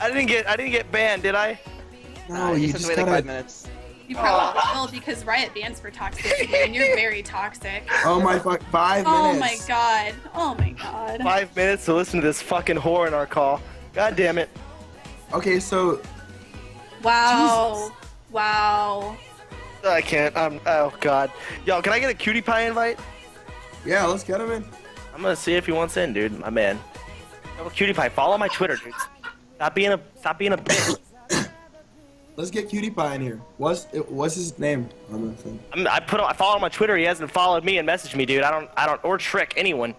I didn't get I didn't get banned, did I? No, Uh, you just just wait like gotta. five minutes. You probably will because Riot bans for toxicity, and you're very toxic. Oh my fuck! Five Oh my god. Oh my god. Five minutes to listen to this fucking whore in our call. God damn it. Okay, so Wow. Wow. I can't. I'm. Oh god. Yo, can I get a cutie pie invite? yeah, let's get him in. I'm gonna see if he wants in, dude. My man. Yo, cutie pie, follow my Twitter, dude. Stop being a stop being a bitch. Let's get Cutie Pie in here. What's it, what's his name on the thing? I'm, I put I follow him on Twitter. He hasn't followed me and messaged me, dude. I don't I don't or trick anyone.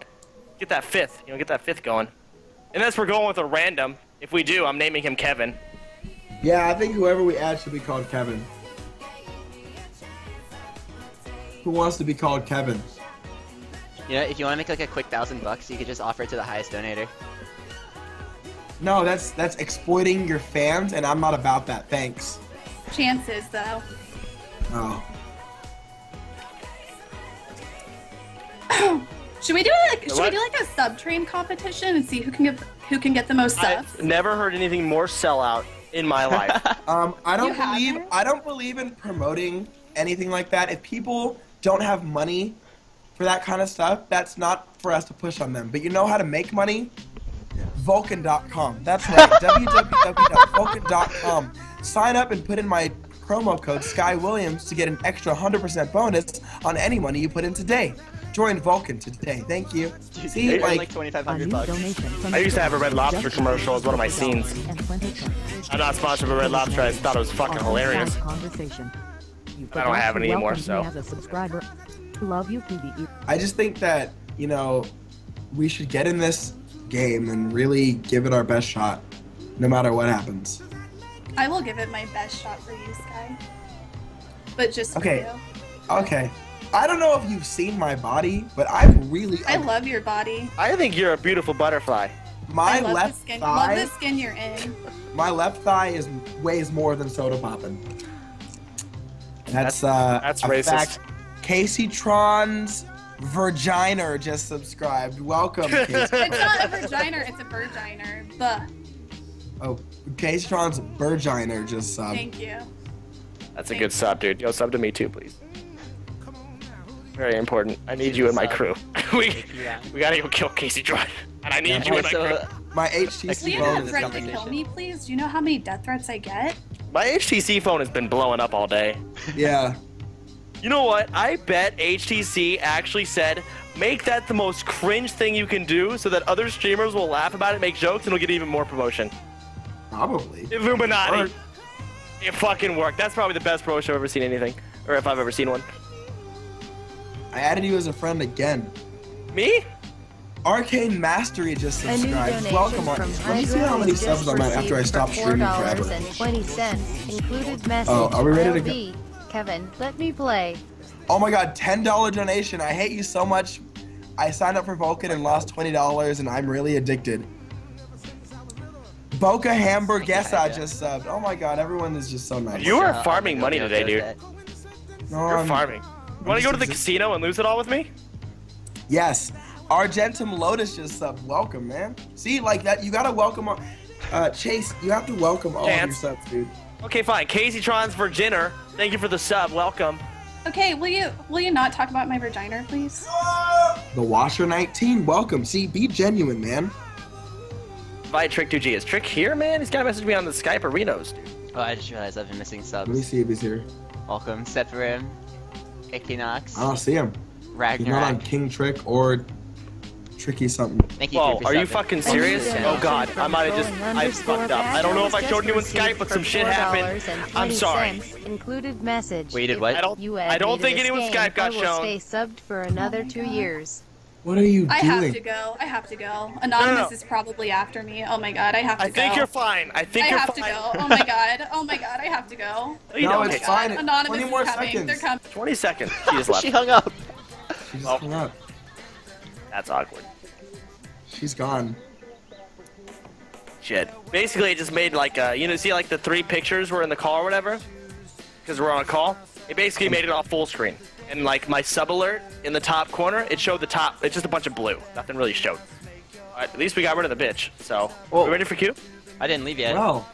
Get that fifth. You know, get that fifth going. Unless we're going with a random. If we do, I'm naming him Kevin. Yeah, I think whoever we add should be called Kevin. Who wants to be called Kevin? You know, if you want to make like a quick thousand bucks, you could just offer it to the highest donator. No, that's that's exploiting your fans, and I'm not about that. Thanks. Chances though. Oh. Should we do like should we do like a sub train competition and see who can get who can get the most subs? I've never heard anything more sellout in my life. Um, I don't You believe haven't? I don't believe in promoting anything like that. If people don't have money for that kind of stuff, that's not for us to push on them. But you know how to make money? Vulcun.com. That's right. www.vulcun.com. Sign up and put in my promo code Sky Williams to get an extra 100% bonus on any money you put in today. Join Vulcun today. Thank you. See, like, like twenty five A hundred new bucks. I used to have a Red Lobster Jeff commercial as one of my scenes. and 20 cents. I'm not sponsored by Red Lobster. I just thought it was fucking hilarious. sound Conversation. You I don't have it anymore, so. me As a subscriber. Love you, PvE. I just think that, you know, we should get in this game and really give it our best shot, no matter what happens. I will give it my best shot for you, Sky. But just for Okay. you. Okay. I don't know if you've seen my body, but I'm really. I love your body. I think you're a beautiful butterfly. my I love left the skin. thigh. Love the skin you're in. My left thigh is weighs more than soda poppin'. That's uh. That's a racist. fact. Kaceytron's Virginer just subscribed. Welcome, Casey. It's not a vagina, it's a virginer. Buh. oh, Kaceytron's Virginer just subbed. Thank you. That's a good sub, dude. Yo, sub to me too, please. Very important. I need you in my crew. we Yeah. we gotta go kill Casey Drive, and I need you in my so, crew. My Will HTC you phone not is threaten to kill me, please? Do you know how many death threats I get? My HTC phone has been blowing up all day. Yeah. You know what? I bet HTC actually said, make that the most cringe thing you can do so that other streamers will laugh about it, make jokes, and it'll get even more promotion. Probably. Illuminati. It fucking worked. That's probably the best promotion I've ever seen anything. Or if I've ever seen one. I added you as a friend again. Me? Arcane Mastery just subscribed. Welcome on. Let me see how many subs I'm at after I stop streaming forever. $4.20 included message. Oh, are we ready to go? LB. Kevin, let me play. Oh my god, $10 donation. I hate you so much. I signed up for Vulcun and lost $20 and I'm really addicted. Boca Hamburguesa just subbed. Oh my god, everyone is just so nice. You are farming money today, dude. No, You're I'm- farming. You want to go to the casino and lose it all with me? Yes. Argentum Lotus just subbed. Welcome, man. See, like that, you gotta welcome. all- Uh, Chase, you have to welcome all of your Chance. subs, dude. Okay, fine. Casey Trons for dinner. Thank you for the sub. Welcome. Okay, will you will you not talk about my vagina, please? The Washer 19, welcome. See, be genuine, man. Invite Trick 2G. Is Trick here, man? He's got to message me on the Skype arenos, dude. Oh, I just realized I've been missing subs. Let me see if he's here. Welcome, Sephirim, Equinox, I don't see him. He's not on King Trick or Tricky something. Thank you. Whoa, are you fucking serious? A Oh god, I might have just, I fucked up. I don't know if I showed you in Skype, but some shit happened. I'm sorry. Included message. Wait, did what? I don't- You I don't think this anyone's Skype got shown. I will shown. stay subbed for another Oh two years. What are you doing? I doing? have to go. I have to go. Anonymous no. is probably after me. Oh my god, I have to I go. think you're fine. I think I you're have to go. Oh my god. Oh my god, I have to go. No, you No, don't. it's oh Okay, fine. Anonymous 20 is more coming. seconds. They're coming. 20 seconds. She just left. she hung up. She just Oh. hung up. That's awkward. She's gone. Shit. Basically, it just made like, uh, you know, see like the three pictures were in the call or whatever? Because we're on a call? It basically made it all full screen. And like my sub alert in the top corner, it showed the top. It's just a bunch of blue. Nothing really showed. Alright, at least we got rid of the bitch. So, Whoa. we ready for Q? I didn't leave yet. Well,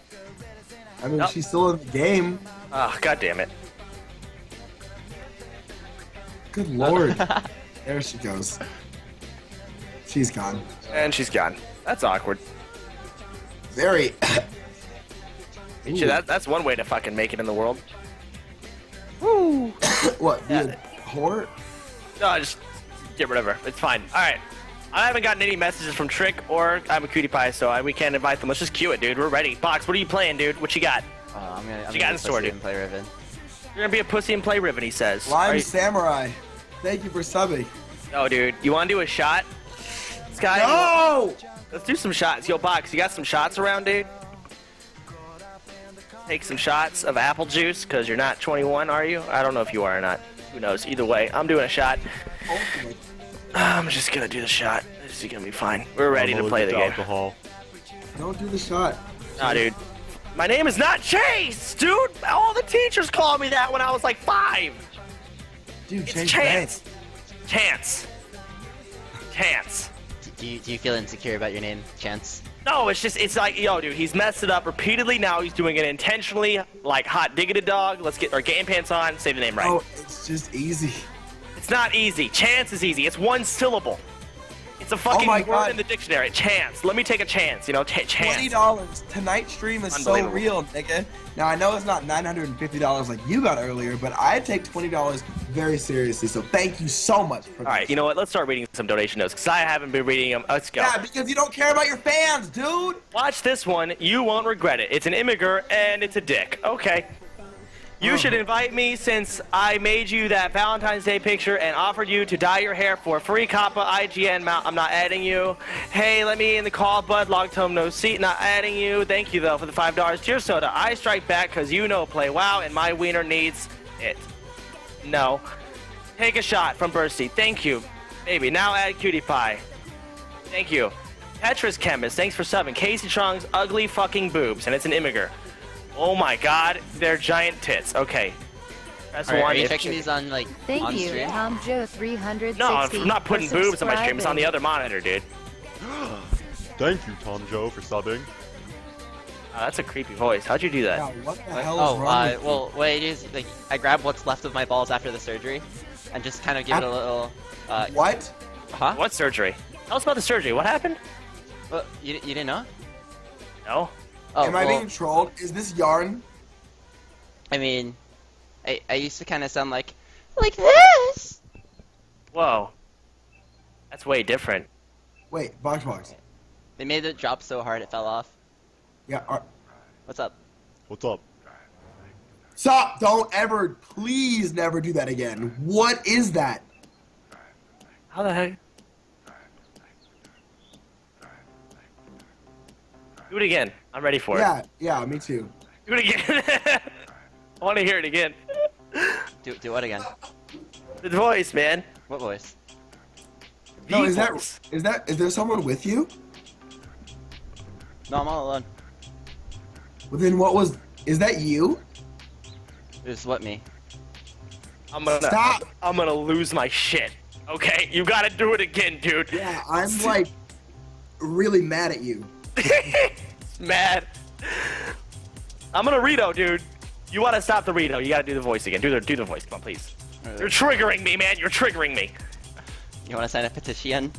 I mean, Nope. she's still in the game. Oh, god damn it. Good lord. there she goes. She's gone. And she's gone. That's awkward. Very. Shit, that, that's one way to fucking make it in the world. Woo! what? Yeah. The whore? No, just get rid of her. It's fine. Alright. I haven't gotten any messages from Trick or I'm a cutie pie, so I, we can't invite them. Let's just queue it, dude. We're ready. Box, what are you playing, dude? What you got? Oh, I'm gonna. I'm She gonna got be in store, dude. play Riven. You're gonna be a pussy and play Riven, he says. Are Lime you- Samurai. Thank you for subbing. No, dude. You wanna do a shot? Sky, No! let's do some shots. Yo, Box, you got some shots around, dude? Take some shots of apple juice, because you're not 21, are you? I don't know if you are or not. Who knows? Either way, I'm doing a shot. Hopefully. I'm just gonna do the shot. This is gonna be fine. We're ready to play the game. Alcohol. Don't do the shot. Nah, dude. My name is not Chase, dude. All the teachers called me that when I was like five. Dude, It's change Chance. Chance. Chance. D- Do you, do you feel insecure about your name, Chance? No, it's just it's like yo, dude. He's messed it up repeatedly. Now he's doing it intentionally, like hot diggity dog. Let's get our game pants on. Say the name right. Oh, it's just easy. It's not easy. Chance is easy. It's one syllable. It's a oh fucking my word God. in the dictionary. Chance. Let me take a chance. You know, t- chance. Twenty dollars. Tonight's stream is so real, nigga. Now I know it's not nine hundred and fifty dollars like you got earlier, but I take twenty dollars very seriously. So thank you so much for All right, you know what? Let's start reading some donation notes because I haven't been reading them. Let's go. Yeah, because you don't care about your fans, dude. Watch this one. You won't regret it. It's an immigrant and it's a dick. Okay. You should invite me since I made you that Valentine's Day picture and offered you to dye your hair for a free Kappa IGN mount. I'm not adding you. Hey, let me in the call, bud. Logged home, no seat. Not adding you. Thank you, though, for the $5. Dear Soda, I strike back because you know play wow and my wiener needs it. No. Take a shot from Bursty. Thank you. Baby, now add cutie pie. Thank you. Tetris Chemist, thanks for subbing. Casey Strong's ugly fucking boobs, and it's an immigrant. Oh my god, they're giant tits. Okay. Press Are, are you if- checking these on like Thank on you, stream? Tom Joe 360. No, I'm not putting boobs on my stream. It's on the other monitor, dude. Thank you, Tom Joe, for subbing. Oh, that's a creepy voice. How'd you do that? Yeah, what the hell is Oh, wrong uh, with you? well, what it is, like, I grab what's left of my balls after the surgery, and just kind of give it a little, uh, What? huh? What surgery? Tell us about the surgery. What happened? Well, you, you didn't know? No. Oh, Am I well, being trolled? Is this yarn? I mean, I, I used to kind of sound like, like this! Whoa. That's way different. Wait, box box. They made it drop so hard it fell off. Yeah. Are... What's up? What's up? Stop! Don't ever, please, never do that again. What is that? How the heck? Do it again. I'm ready for it. Yeah, yeah, me too. Do it again. I want to hear it again. Do, do what again? The voice, man. What voice? No, The is that voice. is that is there someone with you? No, I'm all alone. Well, then what was? Is that you? Just what me? I'm gonna Stop. I'm gonna lose my shit. Okay, you gotta do it again, dude. Yeah, I'm like really mad at you. Mad. I'm gonna Rito, dude. You wanna stop the Rito? You gotta do the voice again. Do the do the voice. Come on, please. You're triggering me, man. You're triggering me. You want to sign a petition?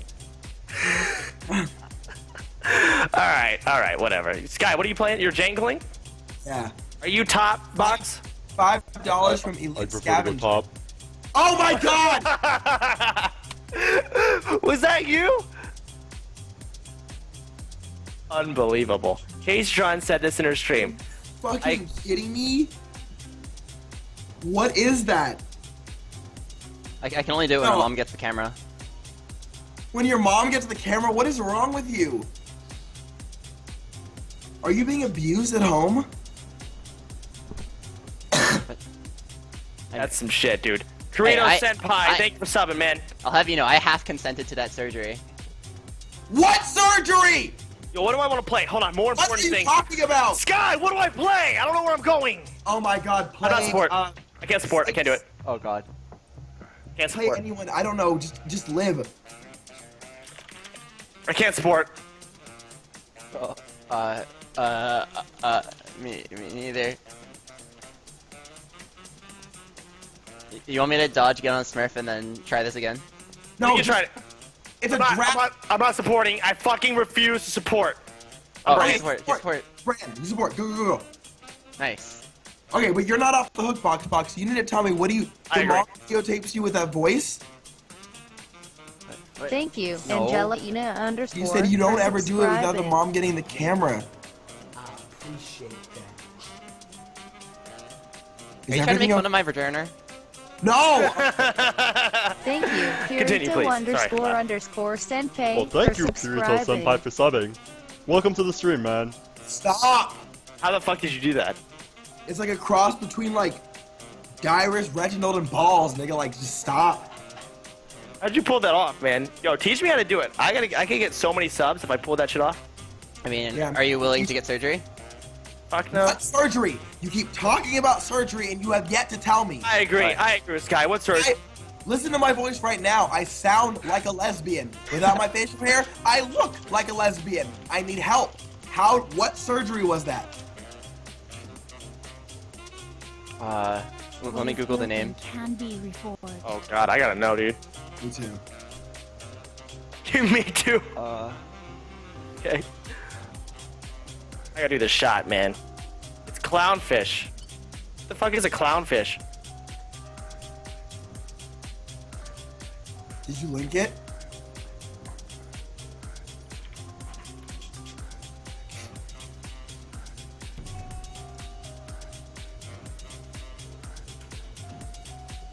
All right, all right, whatever. Sky, what are you playing? You're jungling? Yeah. Are you top box? Five dollars from I'd Elite prefer to top. Oh my god! Was that you? Unbelievable. Case John said this in her stream. Fucking kidding me? What is that? I, I can only do it when No. my mom gets the camera. When your mom gets the camera, what is wrong with you? Are you being abused at home? That's some shit, dude. Karino I- Senpai, I- thank you for subbing, man. I'll have you know, I half consented to that surgery. What surgery? Yo, what do I want to play? Hold on, more important thing. What are you thing. talking about? Sky, what do I play? I don't know where I'm going. Oh my god, play. I'm not support. Uh, I can't support. I can't do it. Oh god. Can't play support. anyone. I don't know. Just, just live. I can't support. Oh, uh, Uh, uh, me, me neither. You want me to dodge, get on Smurf, and then try this again? No, you tried it. it's a I'm not, I'm, draft. not, I'm not supporting. I fucking refuse to support. Oh, Right. you support, you support. Brand, you support. Go, go, go. Nice. Okay, but you're not off the hook, Box Box. You need to tell me what do you? I The agree. mom videotapes you with that voice. Wait. Thank you, No. Angelina underscore. You said you don't ever do it without the mom getting the camera. I appreciate that. Are you trying to make fun of my vagina? No! Thank you, Continue, Kirito please. Sorry. underscore underscore senpai Well, thank for you, Kirito. Senpai, for subbing. Welcome to the stream, man. Stop! How the fuck did you do that? It's like a cross between like Dyrus, Reginald, and Balls, nigga. Like, just stop. How'd you pull that off, man? Yo, teach me how to do it. I gotta. I can get so many subs if I pull that shit off. I mean, Yeah. are you willing to get surgery? Fuck no. What surgery? You keep talking about surgery and you have yet to tell me. I agree. Right. I agree with Sky. What's her? I- listen to my voice right now. I sound like a lesbian. Without my facial hair, I look like a lesbian. I need help. How? What surgery was that? Uh, l- let me Google the name. Can be reforged. Oh god, I gotta know, dude. Me too. me too. Uh, Okay. I gotta do the shot, man. It's clownfish. What the fuck is a clownfish? Did you link it?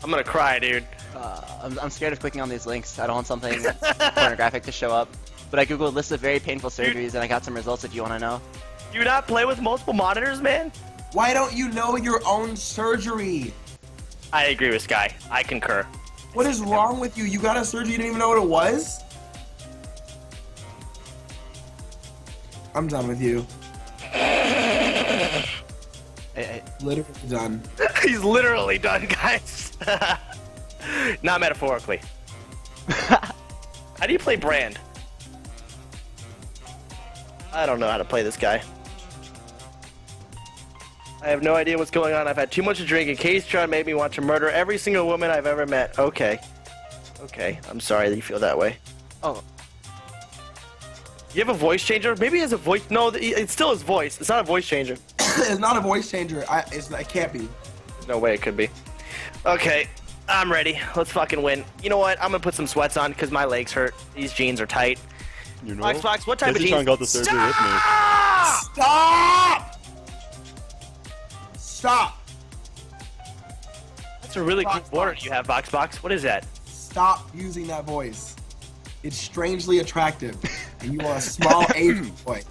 I'm gonna cry, dude. uh, I'm, I'm scared of clicking on these links. I don't want something pornographic to show up. But I googled list of very painful surgeries and I got some results if you want to know. Do you not play with multiple monitors, man? Why don't you know your own surgery? I agree with Sky. I concur. What is wrong with you? You got a surgery you didn't even know what it was? I'm done with you. Literally done. He's literally done, guys. not metaphorically. How do you play Brand? I don't know how to play this guy. I have no idea what's going on. I've had too much to drink, and Case John made me want to murder every single woman I've ever met. Okay. Okay, I'm sorry that you feel that way. oh, You have a voice changer? Maybe he has a voice. No, th- it's still his voice. It's not a voice changer. it's not a voice changer. I, it's, it can't be. No way it could be. Okay, I'm ready. Let's fucking win. You know what? I'm gonna put some sweats on because my legs hurt. These jeans are tight. You know? Box, Box, what type of jeans? got the surgery with me. Stop! Stop! That's a really cool Fox, border you have, Box Box. What is that? Stop using that voice. It's strangely attractive, and you are a small Asian boy.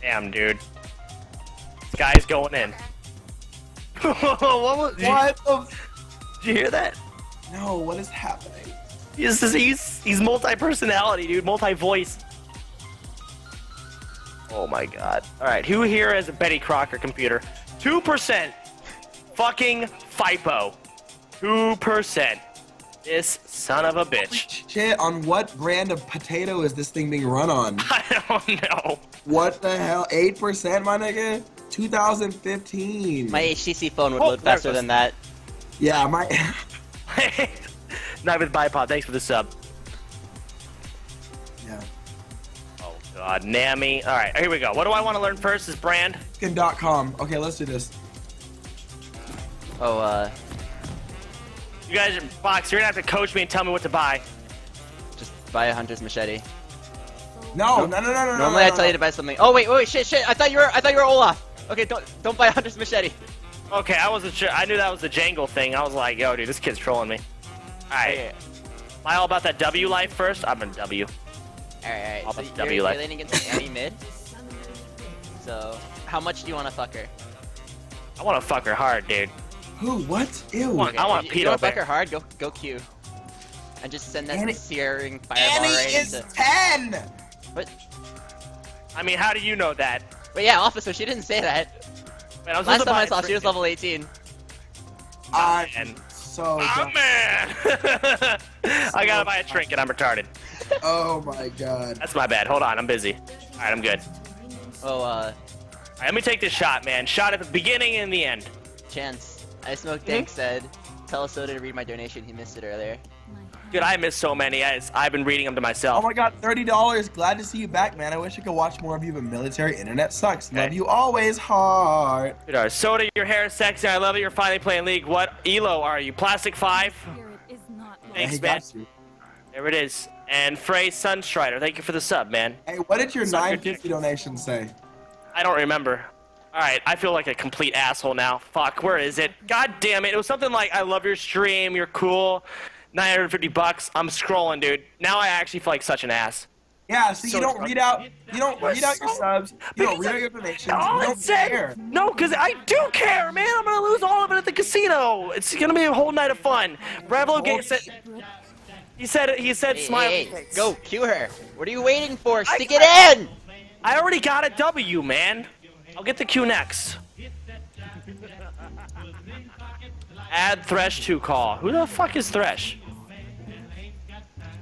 Damn, dude. This guy's going in. what was? Did you, What the? did you hear that? No, what is happening? He's he's he's multi-personality, dude. Multi-voice. Oh my god. All right, who here has a Betty Crocker computer? Two percent. Fucking FIPO. Two percent. This son of a bitch. Shit, on what brand of potato is this thing being run on? I don't know. What the hell? 8%, my nigga? 2015. my HTC phone would Oh, load faster than that. yeah, my. Not with Bipod. Thanks for the sub. God, Nami. All right, here we go. What do I want to learn first? Is brand. Skin.com. Okay, let's do this. Oh, uh, You guys, are Box, you're gonna have to coach me and tell me what to buy. just buy a hunter's machete. No, no, no, no, no, no. Normally no, I no, tell you to buy something. Oh wait, wait, wait, shit, shit! I thought you were, I thought you were Olaf. Okay, don't, don't buy a hunter's machete. Okay, I wasn't sure. I knew that was the jungle thing. I was like, yo, dude, this kid's trolling me. All right, Okay, am I all about that W life first? I'm in W. all right, all right. I'll So put you're, W you're life. leaning against Annie mid. So, how much do you want to fuck her? I want to fuck her hard, dude. Who? What? Ew. What? I want if a you, pedo want to fuck her hard? Go, go Q. And just send that Annie- searing fireball Annie right is into. 10! What? I mean, how do you know that? But yeah, officer, she didn't say that. Man, I was Last supposed to time buy I a saw, she was level 18. I'm man. so Oh dumb. man! I gotta buy a trinket. I'm retarded. Oh my god. That's my bad. Hold on, I'm busy. All right, I'm good. Oh, uh, All right, let me take this shot, man. Shot at the beginning and the end. Chance. I Smoke Dank said, tell Soda to read my donation. He missed it earlier. Dude, I missed so many. I, I've been reading them to myself. Oh my god, thirty dollars. Glad to see you back, man. I wish I could watch more of you, but military internet sucks. Love you always, heart. Dude, Soda, your hair is sexy. I love it. You're finally playing League. What elo are you? Plastic 5? Thanks, man. There it is. And Frey Sunstrider, thank you for the sub, man. Hey, what did your Suck your 950 donation say? I don't remember. Alright, I feel like a complete asshole now. Fuck, where is it? God damn it. It was something like, I love your stream, you're cool. 950 bucks. I'm scrolling, dude. Now I actually feel like such an ass. Yeah, see, So you don't read out, you don't read out your subs, you don't read out your donations, All you don't care. no, because I do care, man. I'm gonna lose all of it at the casino. It's gonna be a whole night of fun. Revlo Gate said, he said, he said, Hey, smile. hey, hey, go, cue her. What are you waiting for? I- Stick it in! I already got a W, man. I'll get the Q next. Add Thresh to call. Who the fuck is Thresh?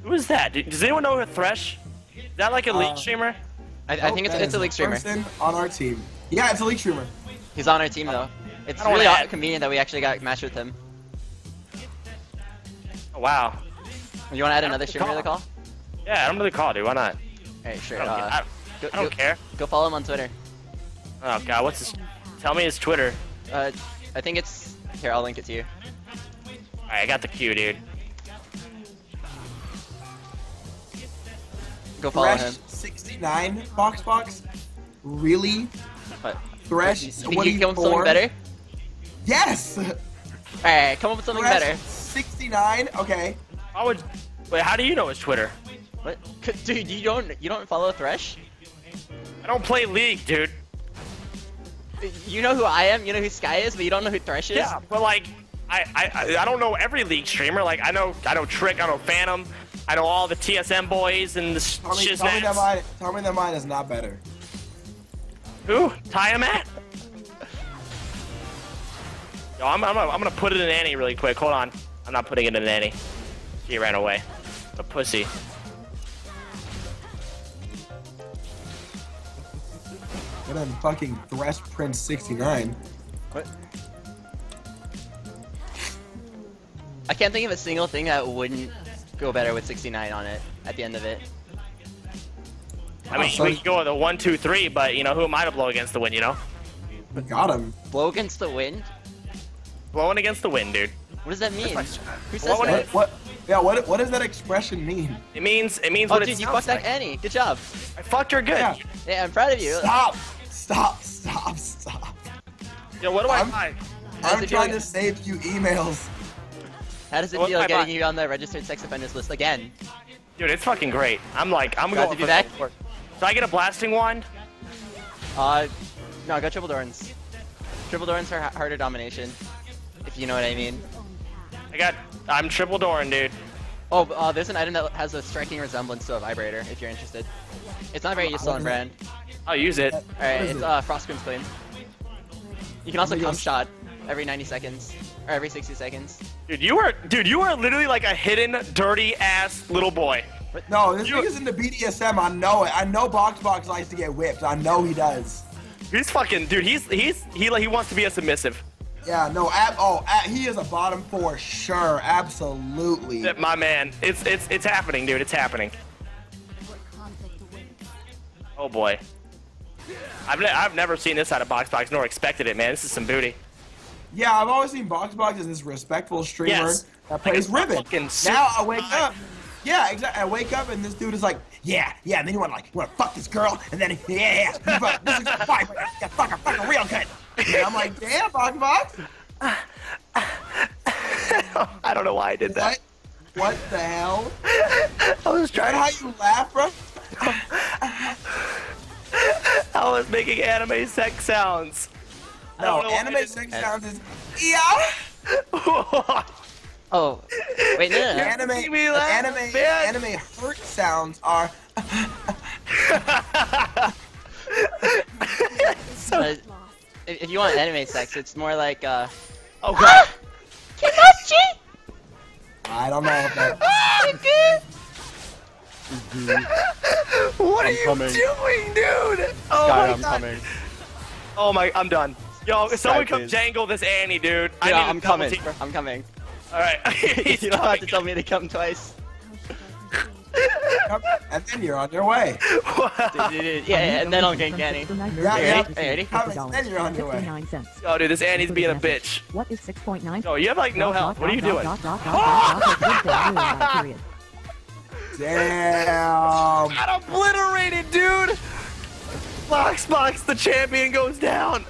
Who is that? Does anyone know who Thresh? Is that like a Uh, league streamer? I, I Nope, think it's, it's a league streamer. Person on our team. Yeah, it's a league streamer. He's on our team though. It's I really wanna aw- add- convenient that we actually got matched with him. Oh, wow. You want to add another streamer to the call? Yeah, I'm gonna call, dude. Why not? Alright, sure. I don't, Uh, I, go, I don't go, care. go follow him on Twitter. Oh god, what's his? Tell me his Twitter. Uh, I think it's here. I'll link it to you. All right, I got the Q, dude. Go follow him. Thresh 69 box box. Really? But Thresh you think you can come up with something 24? better? Yes. Alright, come up with something Thresh better. 69. Okay. How would? Wait, how do you know his Twitter? What? Dude, you don't you don't follow Thresh? I don't play League, dude. You know who I am. You know who Sky is, but you don't know who Thresh is. Yeah, but like, I, I, I- I don't know every League streamer. Like, I know, I know Trick, I know Phantom, I know all the TSM boys and the Tell me, tell me that mine. Tell me that mine is not better. Who? Tiamat? Yo, I'm, I'm, gonna- I'm gonna put it in Annie really quick. Hold on. I'm not putting it in Annie. He ran away. A pussy. But then fucking Thresh Prince 69. What? I can't think of a single thing that wouldn't go better with 69 on it at the end of it. I mean, so- we could go with a one, two, three, but you know, who am I to blow against the wind? You know, We got him. Blow against the wind? blowing against the wind, dude. What does that mean? Who says What that? What? What? Yeah. What? What does that expression mean? It means, it means Oh, what dude, it you sounds fucked that like. Annie. Good job. I fucked her good. Yeah. Yeah, I'm proud of you. Stop! Stop! Stop! Stop! Yo, what do I I'm- buy? I'm trying to save you emails. How does it What feel getting buying? you on the registered sex offenders list again? Dude, it's fucking great. I'm like, I'm Glad going to be for back. the- So I get a blasting wand? Uh, no, go triple Dorans. Triple Dorans for ha- harder domination, if you know what I mean. I got, I'm triple Doran, dude. Oh, uh, there's an item that has a striking resemblance to a vibrator, if you're interested. It's not very useful on brand. I'll use it. Alright, is it's it? uh, Frost Queen's Claim. You can also Let me come shot every 90 seconds, or every 60 seconds. Dude, you are, dude, you are literally like a hidden, dirty ass little boy. No, this You- nigga's the BDSM. I know it. I know Box Box likes to get whipped. I know he does. He's fucking, dude, he's, he's, he, like, he wants to be a submissive. Yeah, no, ab- oh, ab- he is a bottom four, sure. Absolutely. My man, it's, it's, it's happening, dude, it's happening. Oh boy. I've, ne- I've never seen this out of Box Box, nor expected it, man. This is some booty. Yeah, I've always seen Box Box as this respectful streamer Yes. that plays Like Riven. Now I wake up. Yeah, exactly. I wake up and this dude is like, yeah, yeah, and then you want to like, you want to fuck this girl, and then yeah, yeah, you fuck, this is a fight, yeah, fuck her, fuck her real good. And I'm like, damn, Box Box, I don't know why I did that. what? What the hell? I was Is that trying how you laugh, bro? I was making anime sex sounds. No, don't know why I anime sex that. sounds is yeah. Oh, wait, no, no, no. Anime, making me laugh, anime, man. anime hurt sounds are. so, Uh, if, if you want anime sex, it's more like, uh... oh god. Ah! I don't know if that. Ah, mm-hmm. What are I'm you coming. doing, dude? Oh Guy, my I'm god. coming. Oh my, I'm done. Yo, if someone Skype come is- jangle this Annie, dude. I Yeah, need a I'm double coming. I'm coming. All right. He's you don't have to tell me to come twice and then you're on your way. Yeah, yeah, and then I'll get Annie. Yeah, yeah. Hey, ready? Then you're on your way. Oh, dude, this Annie's being a bitch. What is 6.9? Oh, you have like no health. What are you doing? Damn! Got obliterated, dude! BoxBox, the champion, goes down!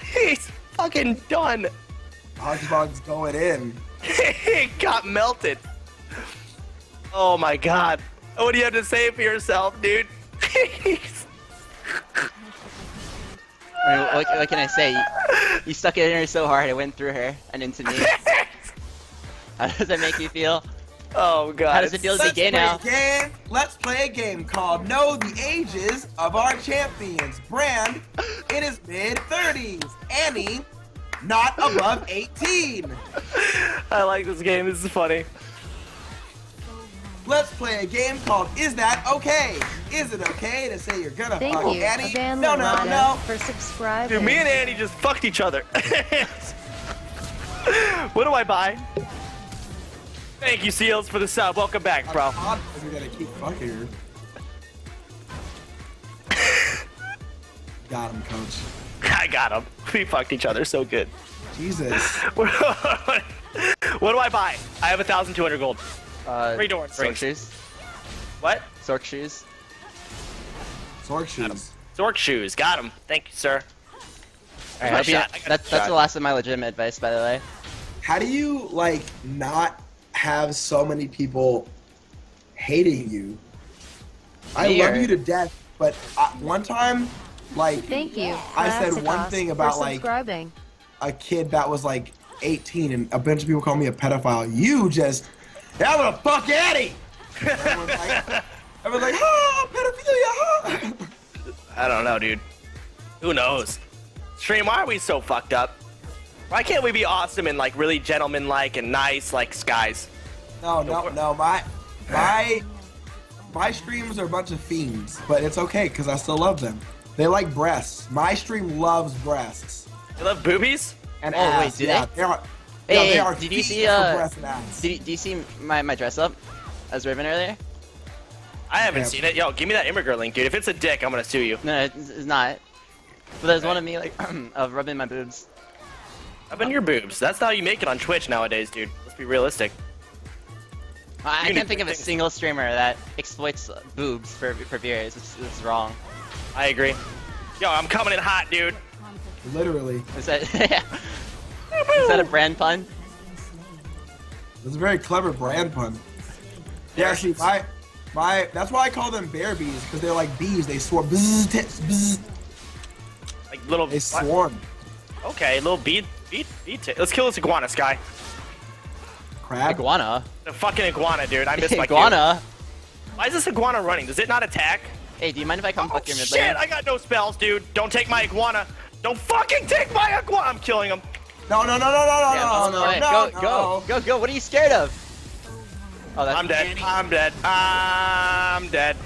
He's fucking done! Hodgebog's going in. it got melted. Oh my god. What do you have to say for yourself, dude? I mean, what, what can I say? You, you stuck it in her so hard, it went through her and into me. How does that make you feel? oh god. How does it feel to be Let's gay play now? a game. Let's play a game called Know the Ages of Our Champions. Brand in his mid 30s. Annie, not above 18. I like this game. This is funny. Let's play a game called Is That Okay? Is it okay to say you're gonna Thank fuck you, Annie? Van No, no, no. for subscribing. Dude, me and Annie just fucked each other. what do I buy? Thank you, Seals, for the sub. Welcome back, bro. Odd because you're gonna keep fucking her. Got him, coach. I got him. We fucked each other so good. Jesus. what do I buy? I have a thousand two hundred gold. Uh, Three doors, Sorc shoes. What? Sorc shoes. Sorc shoes. Zork shoes. Got him. Thank you, sir. Alright, my you- shot. I got that's that's shot. the last of my legitimate advice, by the way. How do you like not have so many people hating you? I love or- you to death, but uh, one time, like Thank you. I said one thing about, like- subscribing. a kid that was like 18 and a bunch of people call me a pedophile. You just, yeah, I'm gonna fuck Eddie. Everyone's like, everyone's like, oh, pedophilia. huh?" I don't know, dude. Who knows? Stream, why are we so fucked up? Why can't we be awesome and like really gentleman-like and nice like skies? no, no, no. My, my, my streams are a bunch of fiends, but it's okay because I still love them. They like breasts. My stream loves breasts You love boobies? and Oh, wait, ass. do yeah, they? They are. Hey, yeah, they are did you see, uh, breasts and ass. Did you, see my, my dress up as Raven earlier? I haven't Yeah. seen it. Yo, give me that immigrant link, dude. If it's a dick, I'm gonna sue you. No, it's, it's not. But there's one of me like of rubbing my boobs. Rubbing in your boobs. That's how you make it on Twitch nowadays, dude. Let's be realistic. I, I can't think of a single streamer that exploits boobs for for viewers. It's, it's wrong. I agree. Yo, I'm coming in hot, dude. Literally, Is that is that a brand pun? it's a very clever brand pun. Yeah, see, my, my, that's why I call them bear bees because they're like bees. They swarm. Bzz, tits, bzz. Like little. They swarm. Okay, little bee, bead, bead. T- Let's kill this iguana, Sky. Crab. Iguana. The fucking iguana, dude. I missed my cue. Iguana. Why is this iguana running? Does it not attack? Hey, do you mind if I come Oh fuck your mid shit! I got no spells, dude. Don't take my iguana. Don't fucking take my iguana. I'm killing him. No, no, no, no, no, no, Yeah, no, let's no, no, go, go, go, go. What are you scared of? Oh, that's I'm dead. I'm dead. I'm dead.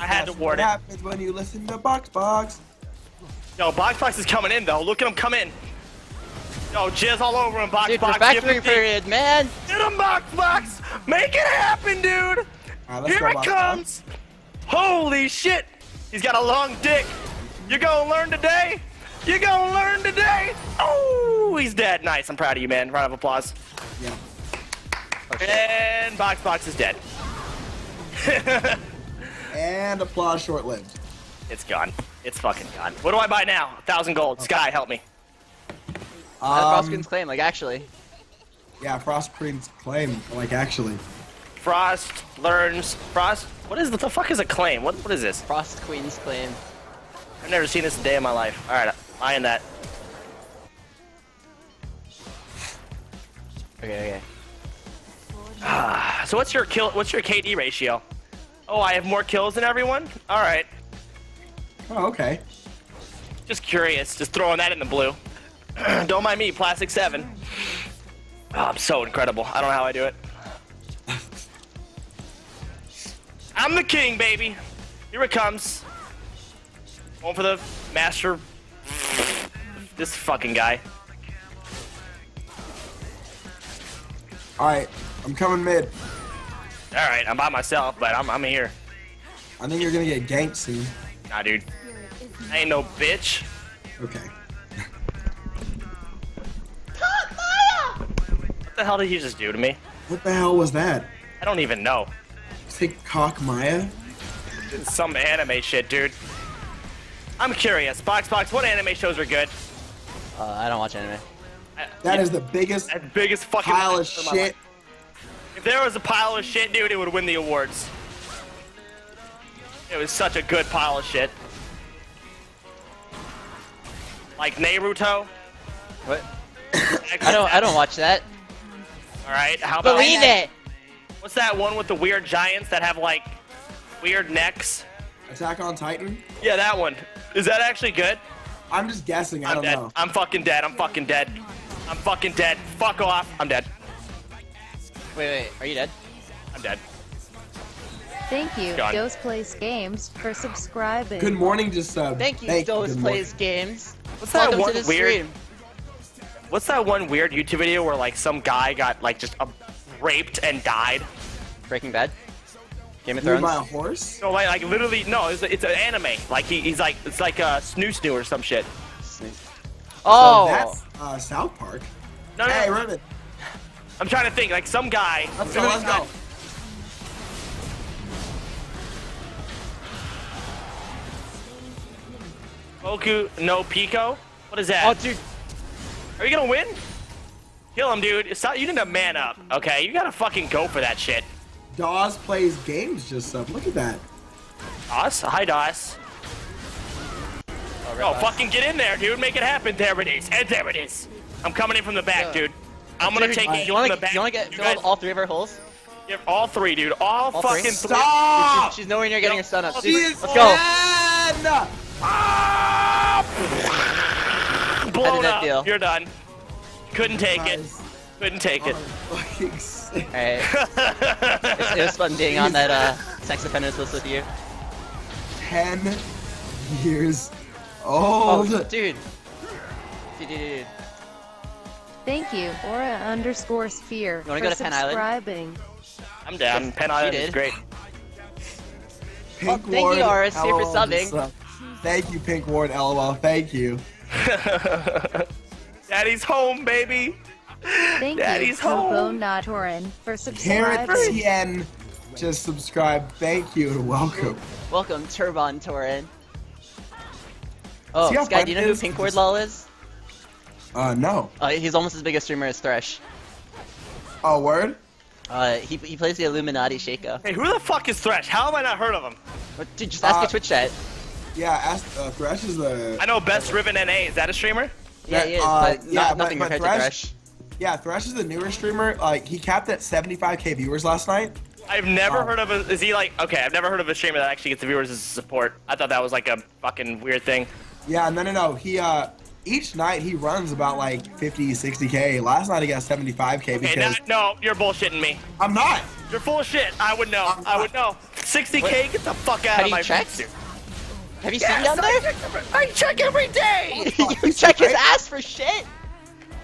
I had to That's ward what it. happens when you listen to Box Box. Yo, Box Box is coming in though. Look at him come in. Yo, jizz all over him, Box Dude, Box. for Give factory him the- period, man. Get him, Box Box. Make it happen, dude. All right, let's Here go, it Box comes. Holy shit. He's got a long dick. You gonna learn today? You gonna learn today? Oh, he's dead. Nice. I'm proud of you, man. Round of applause. Box. Yeah. And Box Box is dead. And applause short-lived. it's gone. It's fucking gone. What do I buy now? A thousand gold. Sky, help me. Not a Um, Frostqueen's claim, like actually. yeah, Frost Queen's claim, like actually. Frost learns. Frost. What is the, the fuck is a claim? What what is this? Frost Queen's claim. I've never seen this a day in my life. All right, buying that. Okay, okay. Ah, so what's your kill? What's your KD ratio? Oh, I have more kills than everyone. All right. Oh, okay. Just curious. Just throwing that in the blue. don't mind me, Plastic Seven. Oh, I'm so incredible. I don't know how I do it. I'm the king, baby. Here it comes. Going for the master. This fucking guy. Alright, I'm coming mid. All right, I'm by myself, but I'm I'm here. I think you're gonna get ganked soon. Nah, dude. I ain't no bitch. Okay. What the hell did you just do to me? What the hell was that? I don't even know. Think cock Maya? Some anime shit, dude. I'm curious. Box Box, what anime shows are good? Uh, I don't watch anime. I- That you- is the biggest the biggest fucking pile of waste my shit. life. If there was a pile of shit, dude, it would win the awards. It was such a good pile of shit. Like Naruto. What? I don't. I don't watch that. All right. How about Believe it. What's that one with the weird giants that have like weird necks? Attack on Titan? Yeah, that one. Is that actually good? I'm just guessing. I I'm don't dead. know. I'm fucking dead. I'm fucking dead. I'm fucking dead. Fuck off. I'm dead. Wait, wait. Are you dead? I'm dead. Thank you, Gone. Dose Plays Games, for subscribing. Good morning, just uh. Thank you, Thank Dose good Plays Games. What's that Welcome one to the weird? stream. What's that one weird YouTube video where like some guy got like just uh, raped and died? Breaking Bad. Game of morning. Thrones. Moved by a horse? No, like, like literally, no. It's, it's an anime. Like he, he's like it's like a snoo snoo or some shit. Oh, that's uh, South Park. No, no, Hey, no. Raven. I'm trying to think. Like some guy. Let's go, let's go. Boku no Pico. What is that? oh, dude. Are you gonna win? Kill him, dude. It's not, you need to man up. Okay, you gotta fucking go for that shit. Dawes plays games just up. Look at that. Dos, hi Dos. Oh, fucking get in there, dude. Make it happen. There it is. And there it is. I'm coming in from the back, Yeah. dude. I'm gonna take it you from want the to back. you want to get You guys- all three of our holes? Give all three, dude. All, All fucking three. Stop! She's nowhere near getting her stun up. She She is let's go. dead! Ah! Blown up. feel? You're done. Couldn't take it. Couldn't take it. Fucking. Alright. It was fun being on that uh, sex offenders list with you. Ten years Oh, old. dude. Dude, dude, dude, dude. Thank you, Aura underscore Sphere, wanna for go to Penn Island? subscribing. I'm down. Penn Island is great. Pink Oh, thank you, Ward, Oris, here for LOL, subbing. Thank you, Pink Ward. LOL. Thank you. Daddy's home, baby. Thank Daddy's you, Tobo home. Natorin, for Carrot subscribing. TN. Just subscribe. Thank you and welcome. Welcome, Turbon Torin. Oh, See Sky, do you it know who Pink Ward Lol is? Uh, no. Uh, he's almost as big a streamer as Thresh. Oh, word? Uh, he, he plays the Illuminati Shaco. Hey, who the fuck is Thresh? How have I not heard of him? But Dude, just ask Uh, your Twitch chat. Yeah, ask, uh, Thresh is the. I know Best Riven NA. Is that a streamer? Yeah, he is, uh, but yeah, not, but- nothing but compared Thresh- to Thresh. Yeah, Thresh is the newer streamer. Like, he capped at 75k viewers last night. I've never Oh. heard of a. Is he like okay? I've never heard of a streamer that actually gets the viewers as support. I thought that was like a fucking weird thing. Yeah, no, no, no. He, uh, each night he runs about like 50, 60k. Last night he got 75k Okay, because. no, no, you're bullshitting me. I'm not! You're full of shit. I would know. I would know. 60k, Wait. get the fuck out Have of you my face. Have you Yes, seen down I there? check, every, I check every day. you check his ass for shit.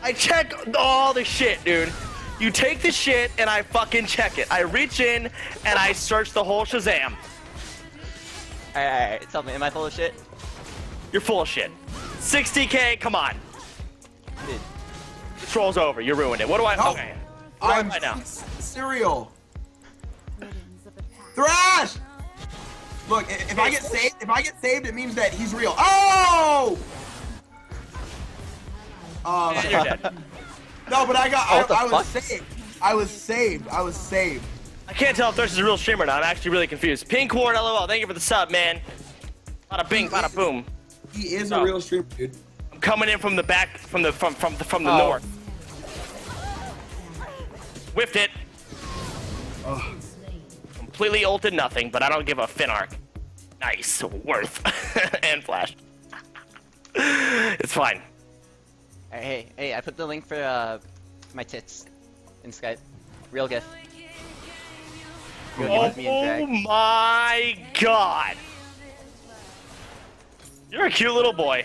I check all the shit, dude. You take the shit and I fucking check it. I reach in and I search the whole Shazam. Alright, alright, tell me, am I full of shit? You're full of shit. 60k, come on. Dude, The troll's over. You ruined it. What do I? No. Okay. What I I'm buy now? c- cereal. Thresh! Look, i- if I get saved, if I get saved, it means that he's real. Oh! Um, And you're dead. no, but I got. Oh, I, I was saved. I was saved. I was saved. I can't tell if Thresh is a real streamer or not. I'm actually really confused. Pink Ward, lol. Thank you for the sub, man. Bada bing, bada boom. He is Oh. a real streamer, dude. I'm coming in from the back, from the from from the, from the Oh. north. Whiffed it. Ugh. Completely ulted nothing, but I don't give a fin arc. Nice, worth, and flash. it's fine. Alright, hey, hey, I put the link for uh, my tits in Skype. Real gift. Go get with me and Oh my god. You're a cute little boy.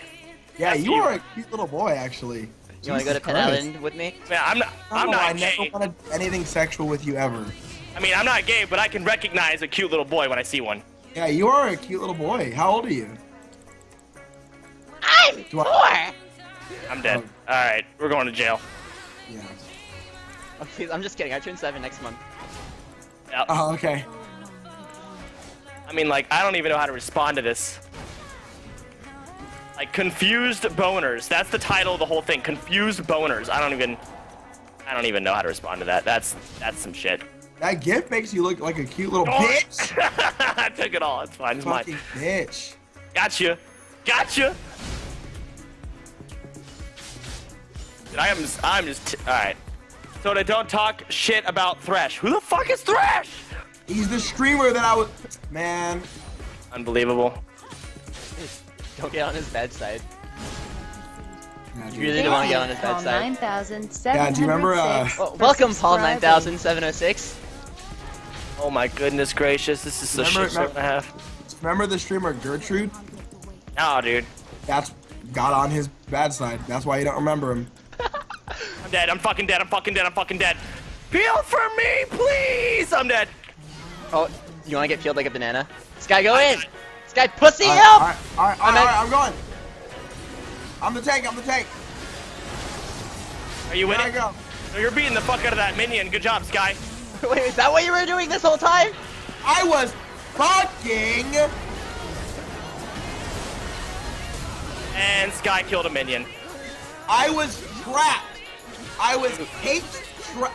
Yeah, That's you you. are a cute little boy, actually. You wanna go to Jesus Pen Christ. Island with me? Man, I'm not. I'm No, I not never wanted anything sexual with you ever. I mean, I'm not gay, but I can recognize a cute little boy when I see one. Yeah, you are a cute little boy. How old are you? I'm Do I- I'm dead. Oh. All right, we're going to jail. Yeah. Oh, please, I'm just kidding. I turn seven next month. Yep. Oh, okay. I mean, like, I don't even know how to respond to this. Like, confused boners. That's the title of the whole thing. Confused boners. I don't even. I don't even know how to respond to that. That's that's some shit. That gift makes you look like a cute little Oh. bitch. I took it all. It's fine. It's mine. Fucking bitch. Gotcha. Gotcha. I am. I'm just. All right. So they don't talk shit about Thresh. Who the fuck is Thresh? He's the streamer that I was. Man. Unbelievable. Don't get on his bad side. Yeah, You really don't want to get on his bad Paul side. 9706 Yeah, do you remember, uh, Well, welcome, Paul subscribing. 9706. Oh my goodness gracious. This is the Remember- shit show and a. Remember the streamer Gertrude? No, dude. That's got on his bad side. That's why you don't remember him. I'm dead. I'm fucking dead. I'm fucking dead. I'm fucking dead. Peel for me, please. I'm dead. Oh, you want to get peeled like a banana? Sky, go in! Sky, pussy Alright, up! alright, alright, I'm alright, at- I'm going. I'm the tank, I'm the tank. Are you Here I winning? go. No, you're beating the fuck out of that minion. Good job, Sky. Wait, is that what you were doing this whole time? I was fucking. And Sky killed a minion. I was trapped. I was hate trapped.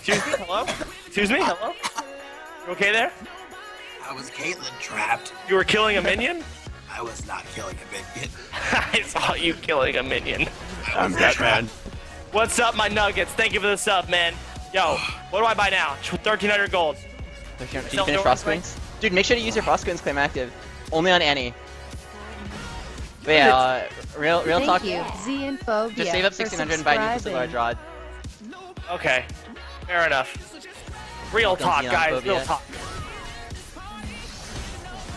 Excuse me. Hello. Excuse me. Hello. You okay there? I was Caitlyn trapped. You were killing a minion. I was not killing a minion. I saw you killing a minion. I'm Batman. What's up, my nuggets? Thank you for the sub, man. Yo, what do I buy now? 1300 gold. Did you finish doors, Frost right? Dude, make sure to use your Frost Queen's Claim active. Only on Annie. But yeah, uh, real, real Thank talk. you, Xenophobia. Just save up 1600 and buy a new subscribing. large rod. Okay, fair enough. Real Welcome, talk, guys. Real talk.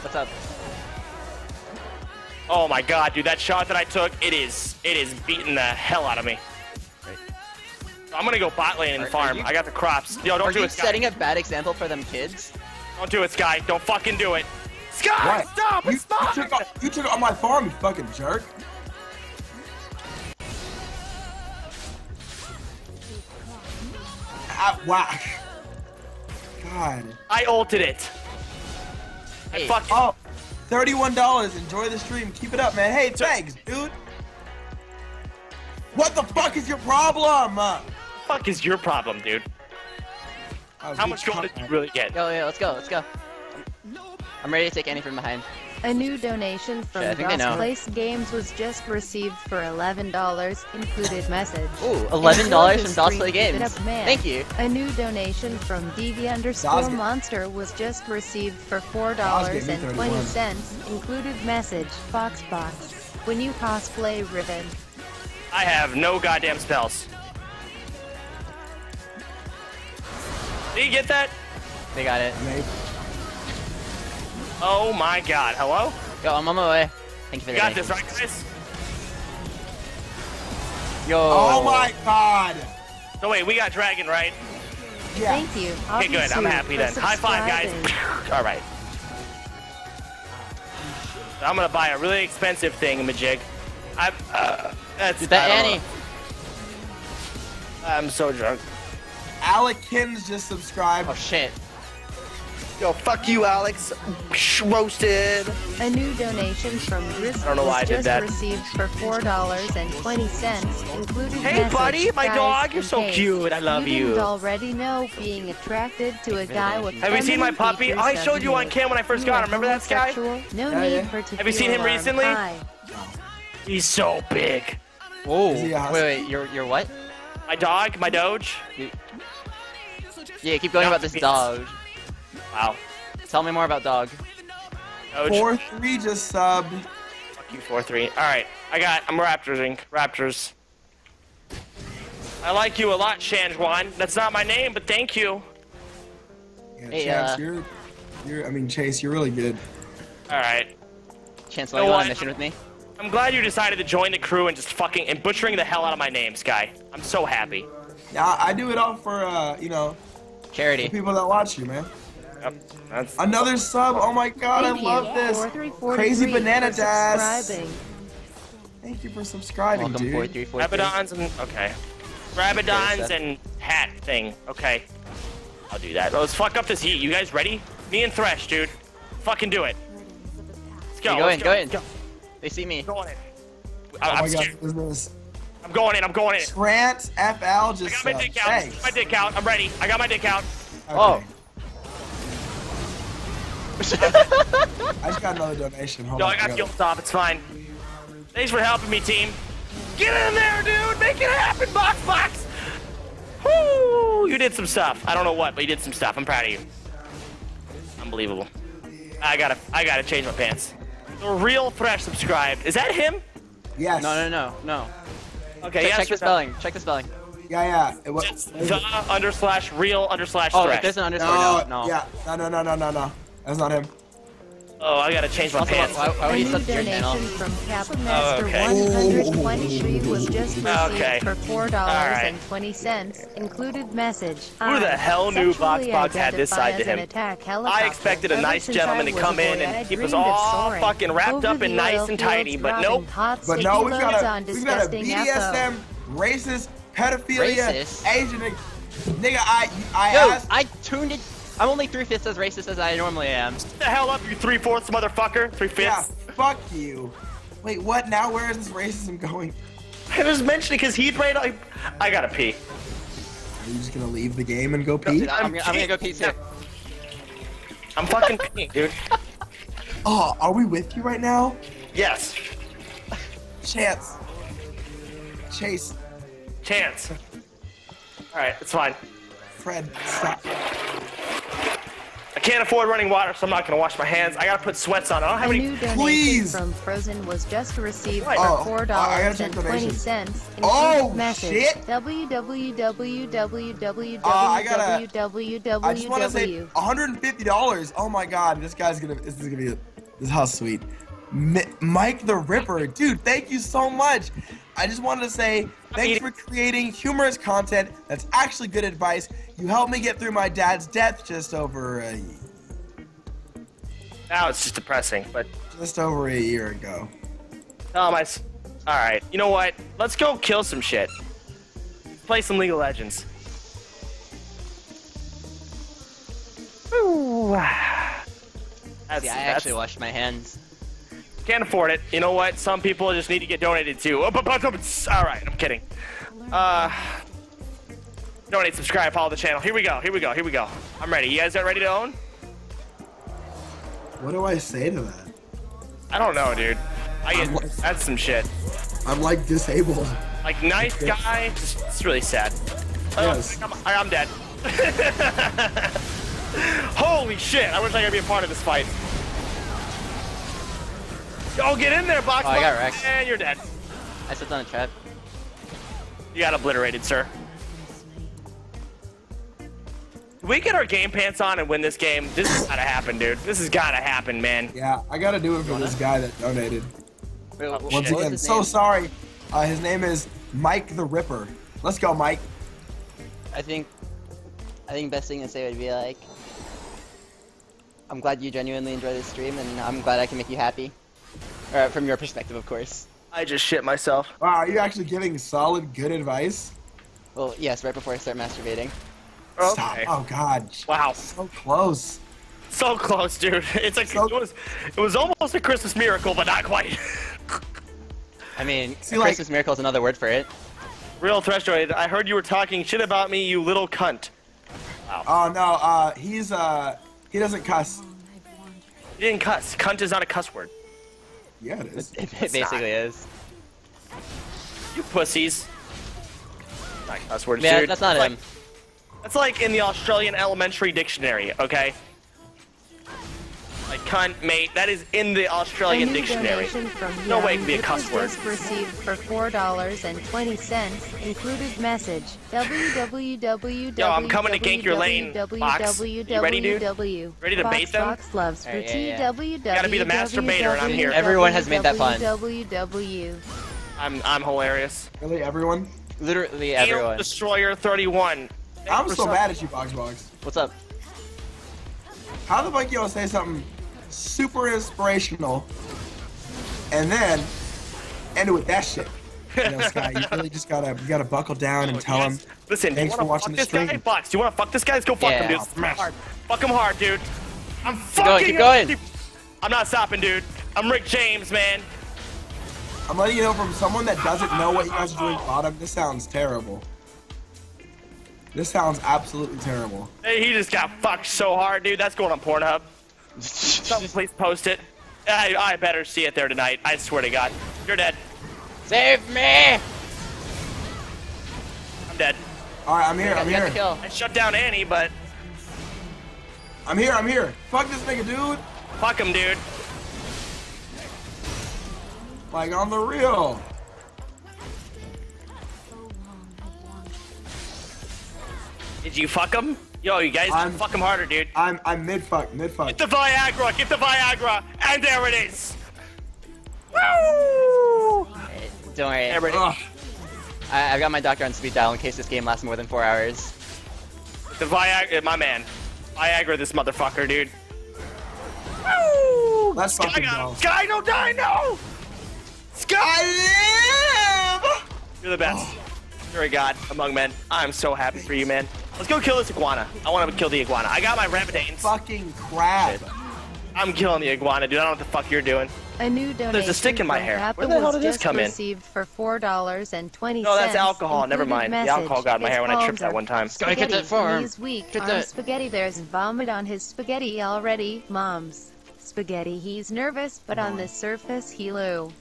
What's up? Oh my god, dude, that shot that I took, it is, it is beating the hell out of me. Right. I'm gonna go bot lane and Are- are farm. you- I got the crops. Yo, don't Are do you it, Sky. setting a bad example for them kids? Don't do it, Sky. Don't fucking do it. Sky, What? stop! You, It's mine! you, took, on- you took on my farm, you fucking jerk. Ah, wow. God. I ulted it. Hey, Fuck. Oh, $31. Enjoy the stream. Keep it up, man. Hey, thanks, dude. What the fuck is your problem? Fuck is your problem, dude? I How much gold did you really get? Yo, yo, let's go, let's go. I'm ready to take Annie from behind. A new donation from Shit, I think I know. Dos Place Games was just received for $11, included message. Ooh, $11 from the Dos stream, Play keep it Games. up, man. Thank you. A new donation from DV underscore monster was just received for four Dos dollars get me and 31. twenty. Included message Foxbox. When you cosplay Riven. I have no goddamn spells. Did you get that? They got it. Maybe. Oh my god. Hello? Yo, I'm on my way. Thank you for You the got this, right, guys? Yo. Oh my god. So wait, we got dragon, right? Yeah. Thank you. Okay, good. I'm happy then. High five, guys. All right. I'm gonna buy a really expensive thing, Majig. I'm. Uh, that's. Dude, that I Annie. know. I'm so drunk. Alec Kins just subscribed. Oh shit. Yo, fuck you, Alex. Roasted. A new donation from Gris I don't know why I was did just that. received for four dollars and twenty cents. Included Hey, message, buddy, my guys, dog, you're so case cute. I love you. you. didn't already know being attracted to a guy with Have you seen my puppy? features I showed you on cam when I first got him. Remember that guy? No Yeah, need yeah. for to Have you seen him recently? Hi. He's so big. Whoa. Is Wait, he a husky? wait, you're, you're what? My dog, my Doge. Yeah, keep going about this dog. Wow. Tell me more about dog. Doge. Four three just sub. Fuck you, 4-3. Alright, I got, I'm Raptors Raptorsing. Raptors. I like you a lot, Shanjuan. That's not my name, but thank you. Yeah, Hey, Chance, uh, you're, you're. I mean, Chase, you're really good. All right. Chance, You want know to go on a mission with me? I'm glad you decided to join the crew and just fucking and butchering the hell out of my name, Sky. I'm so happy. Yeah, I do it all for uh, you know, the Charity. people that watch you, man. Yep. That's Another sub. Oh my god, Thank I you, love this. 4343 Crazy banana for dash. Thank you for subscribing, Welcome, dude. 4343. Rabadons and okay. Rabadons and hat thing. Okay. I'll do that. Let's fuck up this heat. You guys ready? Me and Thresh, dude. Fucking do it. Let's go. Okay, go let's in, go. go in. Let's go. They see me. Go on in. Oh I- my I'm god, scared. what is this? I'm going in. I'm going in. Trant FL I just got my subbed. dick out. Thanks. My dick out. I'm ready. I got my dick out. Oh. Okay. I just got another donation. Hold No, on. I got gotta- fuel stop. It's fine. Thanks for helping me, team. Get in there, dude. Make it happen, Box Box. Woo! You did some stuff. I don't know what, but you did some stuff. I'm proud of you. Unbelievable. I gotta, I gotta change my pants. The real Thresh subscribed. Is that him? Yes. No, no, no, no. Okay, Check, yes. check the or no? spelling. Check the spelling. Yeah, yeah. It was. It's the under slash real under slash Oh, Thresh. if there's an underscore, no, no, no. Yeah. No, no, no, no, no, no. That's not him. Oh, I gotta change my Also, pants. why, why A would you new your donation channel? from Capmaster oh, Okay. 123 was just oh, received Okay. for four dollars and twenty cents. Included message. Who the I hell knew sexually Box Box had this side to him? I expected a nice gentleman to come in and keep us all fucking wrapped up the and nice and tidy, but nope. But sticky no, we've got a we've got a BDSM, racist, pedophilia, Racist? Asian. Nigga, I I Yo, asked. I tuned it. I'm only three fifths as racist as I normally am. Get the hell up, you three fourths motherfucker. Three-fifths! yeah, fuck you. Wait, what? Now where is this racism going? I was mentioning because Heath right. I, I gotta pee. Are you just gonna leave the game and go pee? Dude, I'm, gonna- I'm gonna go pee too. I'm fucking peeing, dude. Oh, are we with you right now? Yes. Chance. Chase. Chance. All right, it's fine. Fred. Stop. I can't afford running water, so I'm not gonna wash my hands. I gotta put sweats on. I don't have A any. new donation Please. from Frozen was just received What? for Oh, four I dollars gotta check and donation. twenty cents. Oh, message shit. www Uh, I gotta- www. I just want to say $150. Oh my god, this guy's gonna. This is gonna be. This is how sweet. Mi- Mike the Ripper, dude, thank you so much. I just wanted to say thanks for creating humorous content that's actually good advice. You helped me get through my dad's death just over a, Now it's just depressing, but just over a year ago. oh my. All right, you know what? Let's go kill some shit. Play some League of Legends. Ooh. That's, See, I that's- actually washed my hands. Can't afford it. You know what? Some people just need to get donated to. Oh, all right, I'm kidding. Uh, donate, subscribe, follow the channel. Here we go. Here we go. Here we go. I'm ready. You guys are ready to own? What do I say to that? I don't know, dude. I get, like- that's some shit. I'm like disabled. Like nice guy, just it's really sad. Oh, Yes. I'm, I'm dead. Holy shit! I wish I could be a part of this fight. Oh, get in there, box. Oh, I got box, wrecked. And you're dead. I stepped on a trap. You got obliterated, sir. We get our game pants on and win this game? This has gotta happen, dude. This has gotta happen, man. Yeah, I gotta do it for this guy that donated. Wait, what- Once what Once was again, so name? sorry. Uh, his name is Mike the Ripper. Let's go, Mike. I think, I think best thing to say would be like, I'm glad you genuinely enjoy this stream, and I'm glad I can make you happy. Or from your perspective, of course. I just shit myself. Wow, are you actually giving solid, good advice? Well, yes, right before I start masturbating. Stop. Oh God. Wow. So close. So close, dude. It's like So- it was it was almost a Christmas miracle, but not quite. I mean, See, like- Christmas miracle is another word for it. Real threshold. I heard you were talking shit about me, you little cunt. Wow. Oh no. Uh, he's uh, he doesn't cuss. He didn't cuss. Cunt is not a cuss word. Yeah, it is. It, it basically is. You pussies. Not cuss words, Yeah, dude. that's not It's him. Like, that's like in the Australian elementary dictionary, okay? Cunt, mate. That is in the Australian dictionary. No way it can be a cuss word. received for four dollars and twenty cents. Included message: www. Yo, I'm coming to gank your lane, Fox. You ready, dude? Ready to bait them? Fox loves for Alright, yeah, yeah. TWW. Gotta be the masturbator, and I'm here. Everyone has made that www. I'm I'm hilarious. Really, everyone? Literally everyone. Destroyer 31. I'm so mad at you, Boxbox. What's up? How the fuck you gonna say something super inspirational and then end it with that shit? You know, Sky, you really just gotta you gotta buckle down and oh, tell him. Listen, do you Thanks for wanna watching fuck the this guy? stream. Box, do you wanna fuck this guy? Let's go fuck Yeah. him, dude. Oh, smash. hard. Fuck him hard, dude. I'm fucking keep going. him. I'm not stopping, dude. I'm Rick James, man. I'm letting you know from someone that doesn't know what you guys are doing bottom, this sounds terrible. This sounds absolutely terrible. Hey, he just got fucked so hard, dude. That's going on Pornhub. Someone please post it. I, I better see it there tonight. I swear to God. You're dead. Save me! I'm dead. Alright, I'm here, I'm You got the here. kill. I shut down Annie, but I'm here, I'm here. Fuck this nigga, dude. fuck him, dude. Like on the real. Did you fuck him? Yo, you guys, I'm- fuck him harder, dude. I'm I'm mid fuck, mid fuck. Get the Viagra, get the Viagra, and there it is. Woo! Don't worry. Everybody, Ugh. I, I've got my doctor on speed dial in case this game lasts more than four hours. the Viagra, my man. Viagra, this motherfucker, dude. Woo! Let's Sky fucking got go. him. Sky, don't die, no! Sky! I live. You're the best. You're a god among men. I'm so happy for you, man. Let's go kill this iguana. I want to kill the iguana. I got my rapidanes. Fucking crap. I'm killing the iguana, dude. I don't know what the fuck you're doing. A new donation There's a stick in my hair. Kappa Where the hell did this come in? received for four dollars and twenty No, that's alcohol. Never Included mind. The alcohol got in my his hair when I tripped that one time. Gotta get that Spaghetti, farm. He's weak. Get that- spaghetti. There's vomit on his spaghetti already. Mom's spaghetti. He's nervous, but on the surface, he low.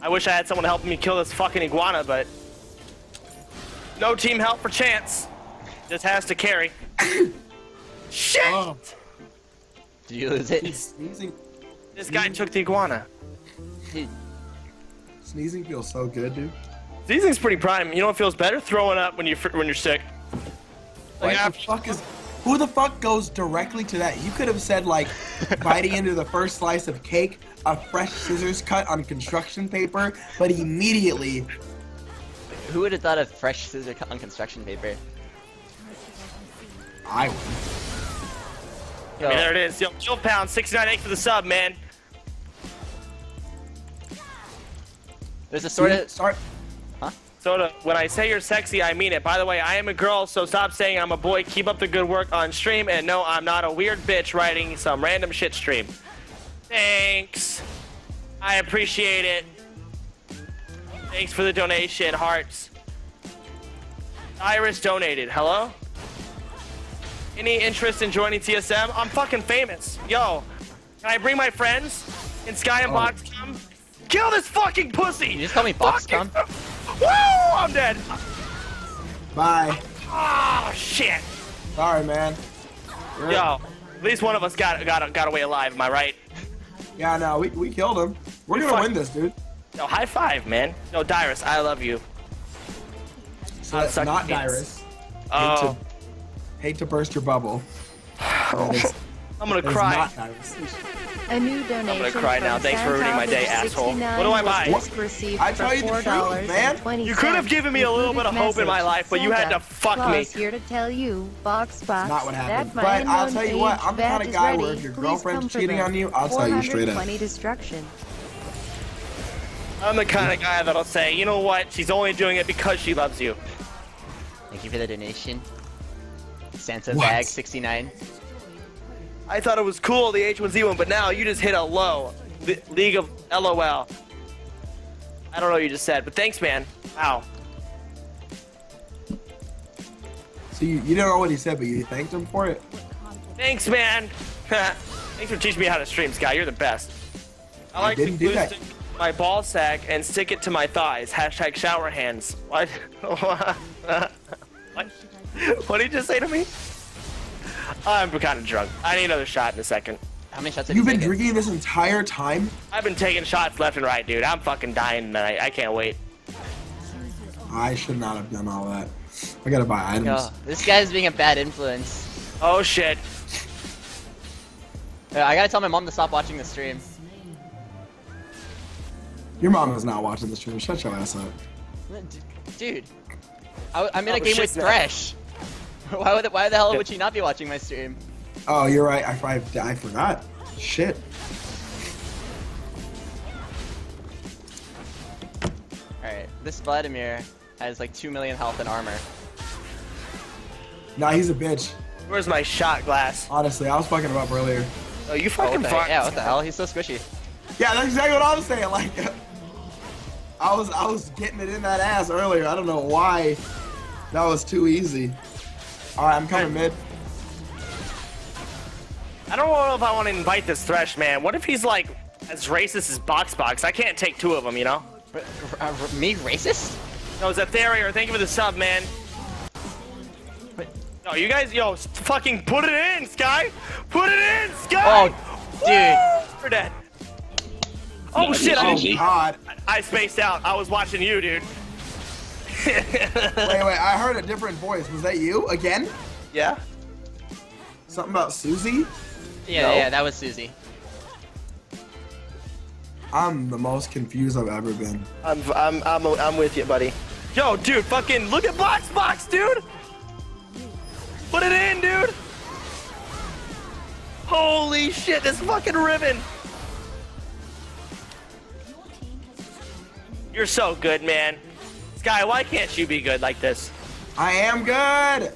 I wish I had someone helping me kill this fucking iguana, but no team help for Chance. Just has to carry. Shit! Oh, Did you lose it? he's sneezing. This guy took the iguana. Sneezing feels so good, dude. Sneezing's pretty prime. You know what feels better? Throwing up when you fr- when you're sick. Like What the fuck is? Who the fuck goes directly to that? You could have said like biting into the first slice of cake, a fresh scissors cut on construction paper, but immediately Who would have thought of fresh scissor cut on construction paper? I would. Yo, Yeah, there it is. Yo, Jill Pound, 69 for the sub, man. there's a sort of start. So to, when I say you're sexy, I mean it. By the way, I am a girl, so stop saying I'm a boy. Keep up the good work on stream, and no, I'm not a weird bitch writing some random shit stream. Thanks. I appreciate it. Thanks for the donation, hearts. Iris donated. Hello? Any interest in joining TSM? I'm fucking famous. Yo, can I bring my friends? Can Sky and Oh. Box come? Kill this fucking pussy! You just call me Box come? Cum? Woo! I'm dead. Bye. Oh shit. Sorry, man. You're- Yo, at least one of us got got got away alive. Am I right? Yeah, no, we, we killed him. We're We gonna win this, dude. Yo, high five, man. No, Dyrus, I love you. So I'll that's not your penis. Dyrus. Oh. Hate Oh, to, hate to burst your bubble. That is, I'm gonna that is cry. not Dyrus. A new donation cry from now. Thanks for ruining my day, asshole. 69 What do I buy? received I for tell you the truth, $4.20. man. You could have given me a little bit of hope in my life, but you had to fuck me. Claus here to tell you, box box. Not what happened. That my But I'll unknown tell you what, I'm the kinda is guy where if your Please girlfriend's come for cheating on you, I'll tell you straight up. 420 destruction. I'm the kind of guy that'll say, you know what? She's only doing it because she loves you. Thank you for the donation. Santa What? Bag 69. I thought it was cool, the H1Z1, but now you just hit a low. The League of LOL. I don't know what you just said, but thanks, man. Wow. So you, you don't know what he said, but you thanked him for it. Thanks, man. Thanks for teaching me how to stream, Sky. You're the best. I like didn't to do that. Glue stick my ball sack and stick it to my thighs. Hashtag shower hands. What? what? What did you just say to me? I'm kind of drunk. I need another shot in a second. How many shots have You've you been taken? drinking this entire time? I've been taking shots left and right, dude. I'm fucking dying tonight. I can't wait. I should not have done all that. I gotta buy items. Yo, this guy's being a bad influence. Oh shit. I gotta tell my mom to stop watching the stream. Your mom is not watching the stream. Shut your ass up. Dude, I, am in a Oh, game with man. Thresh. Why would why the hell would she not be watching my stream? Oh, you're right. I, I, I forgot. Shit. Alright, this Vladimir has like 2 million health and armor. Nah, he's a bitch. Where's my shot glass? Honestly, I was fucking him up earlier. Oh, you Oh, fucking what the, fuck. yeah, what the hell? He's so squishy. Yeah, that's exactly what I was saying. Like, I was I was getting it in that ass earlier. I don't know why. That was too easy. All right, I'm coming mid. I don't know if I want to invite this Thresh man. What if he's like as racist as Box Box? I can't take two of them, you know? R- r- r- me racist? No, Zetharier, thank you for the sub, man. No, you guys, yo, fucking put it in, Sky! Put it in, Sky! Oh, dude. We're dead. Oh shit, Oh I, God! I spaced out. I was watching you, dude. Wait, wait. I heard a different voice. Was that you again? yeah? Something about Susie? Yeah, No. yeah, that was Susie. I'm the most confused I've ever been. I'm, I'm, I'm, I'm with you, buddy. Yo, dude, fucking look at Box Box, dude! Put it in, dude! Holy shit, this fucking Riven! You're so good, man. Sky, why can't you be good like this? I am good.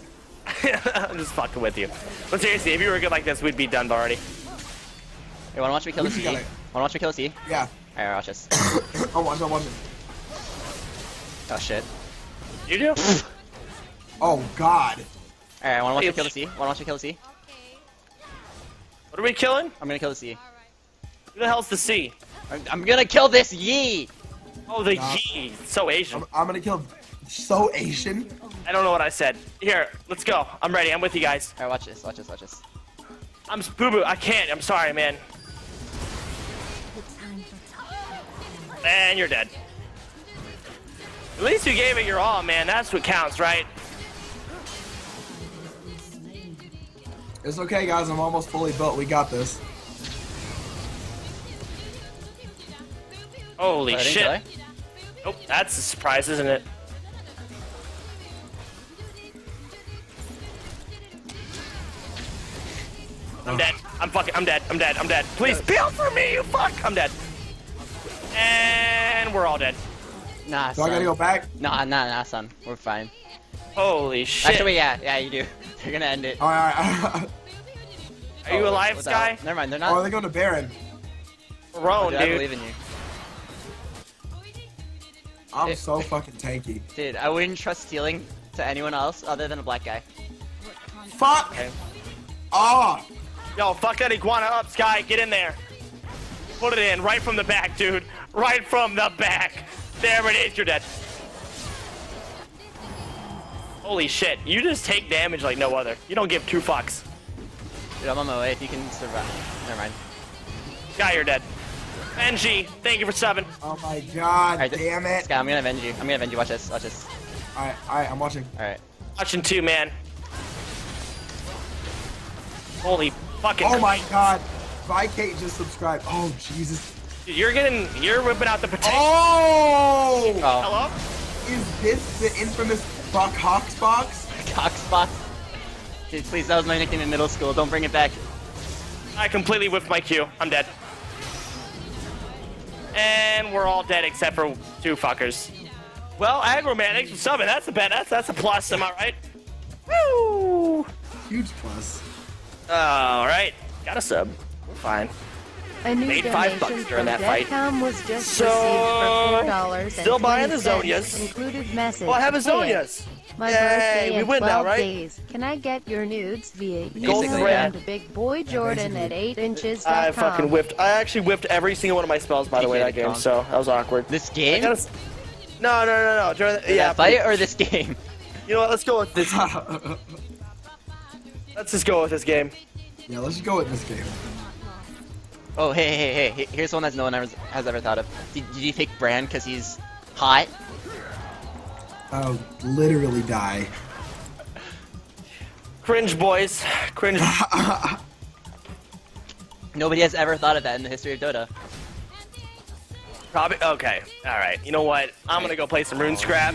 I'm just fucking with you. But seriously, if you were good like this, we'd be done already. Hey, wanna watch me kill the Who's C? Wanna watch me kill the C? Yeah. Alright, watch this. I'm watching. I'm watching. Oh shit. You do? Oh God. Alright, wanna watch Hey, me kill the C? Wanna watch me kill the C? What are we killing? I'm gonna kill the C. Who the hell's the C? I'm, I'm gonna kill this Yi! Oh, the Nah. Yi. So Asian. I'm, I'm gonna kill. So Asian. I don't know what I said. Here, let's go. I'm ready. I'm with you guys. Alright, watch this, watch this, watch this. I'm boo boo. I can't. I'm sorry, man. And you're dead. At least you gave it your all, man. That's what counts, right? It's okay, guys. I'm almost fully built. We got this. Holy Wait, shit. die? Nope, that's a surprise, isn't it? I'm dead. I'm fucking. I'm dead. I'm dead. I'm dead. Please build for me, you fuck. I'm dead. And we're all dead. Nah, So I gotta go back. Nah, nah, nah, son. We're fine. Holy shit. Actually, yeah, yeah, you do. You're gonna end it. All right. All right. Are you Oh, alive, what the hell? Sky? Never mind, they're oh, not. they going to Baron. Roan, dude, I dude. believe in you. I'm It- so fucking tanky. Dude, I wouldn't trust stealing to anyone else other than a black guy. Fuck. Okay. Oh. Yo, fuck that iguana up, Sky. Get in there. Put it in right from the back, dude. Right from the back. There it is. You're dead. Holy shit. You just take damage like no other. You don't give two fucks. Dude, I'm on my way if you can survive. Never mind. Sky, you're dead. Benji, thank you for subbing. Oh my God. Alright, th- damn it. Sky, I'm gonna avenge you. I'm gonna avenge you. Watch this. Watch this. All right. All right. I'm watching. Alright. Watching two, man. Holy fucking. Oh my God. Vikate just subscribed. Oh Jesus. You're getting. You're whipping out the potato. Oh. Oh, Hello? Is this the infamous Buck Hawks box? Cockspot. Dude, please, that was my nickname in middle school. Don't bring it back. I completely whiffed my Q. I'm dead. And we're all dead except for two fuckers. Well, Aggro Man, thanks for subbing. That's a bet. That's that's a plus. Am I right? Woo! Huge plus. All right, got a sub. We're fine. A new Made five bucks during from that fight. Was just So, received for four dollars. still buying the Zhonya's. Included message. Oh, I have a "Hey, Zhonya's. My Yay, birthday we in win 12 now, right? days. Can I get your nudes via Gold email thread. and Big Boy Jordan at 8 inches. I fucking whipped. I actually whipped every single one of my spells, by the way, that game. So that was awkward. This game? gotta No, no, no, no. During the, yeah, yeah, fight or this game? You know what? Let's go with this. Let's just go with this game. Yeah, let's just go with this game. Oh, hey, hey, hey, hey, here's one that no one ever, has ever thought of. Did, did you pick Brand because he's hot? I'll literally die. Cringe, boys. Cringe. Nobody has ever thought of that in the history of Dota. Probably. Okay. All right. You know what? I'm gonna go play some RuneScape.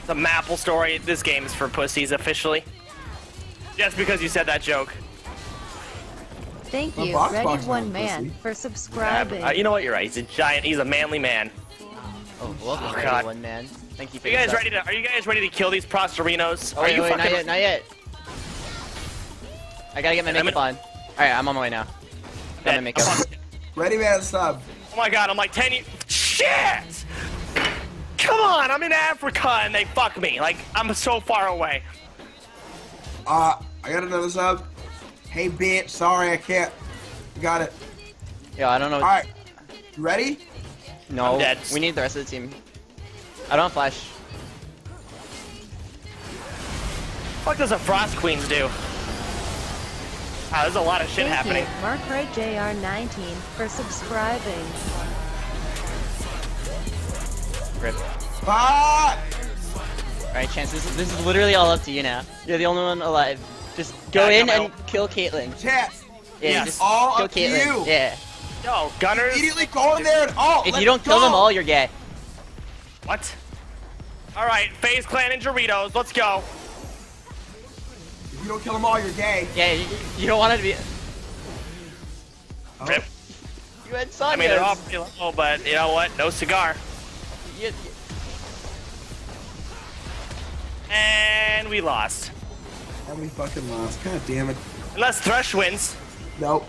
It's a MapleStory. This game is for pussies officially. Just because you said that joke. Thank My you, box Ready box One Man, pussy. for subscribing. Uh, you know what? You're right. He's a giant. He's a manly man. Oh, welcome, Oh, Ready God. one man. Thank you for Are you guys ready to? Are you guys ready to kill these prosterinos? Oh, are wait, you wait, fucking? not yet, not yet. I gotta get my I'm makeup on. Alright, I'm on my way now. Got my Dead. makeup. Ready, man, sub. Oh my god, I'm like 10 years. Shit! Come on, I'm in Africa and they fuck me. Like, I'm so far away. Uh, I got another sub. Hey, bitch, sorry, I can't. Got it. Yo, I don't know. All right, ready? No, I'm dead. we need the rest of the team. I don't have flash. What does a Frost Queens do? Wow, there's a lot of shit Thank happening. you, Mark Ray JR19, for subscribing. Rip. Ah! Alright, Chance, this is, this is literally all up to you now. You're the only one alive. Just go Yeah, in come and kill Caitlyn. Chance, Yeah, Yes. just all kill up to Caitlyn. you. Yeah. Yo, Gunners. immediately go in there and all. If let's you don't kill them all, you're gay. What? Alright, FaZe Clan and Doritos, let's go. If you don't kill them all, you're gay. Yeah, you, you don't want it to be. Oh. Rip. You had I Zhonya's. mean, they're all pretty low, but you know what? No cigar. You- you- And we lost. And we fucking lost. God damn it. Unless Thresh wins. Nope.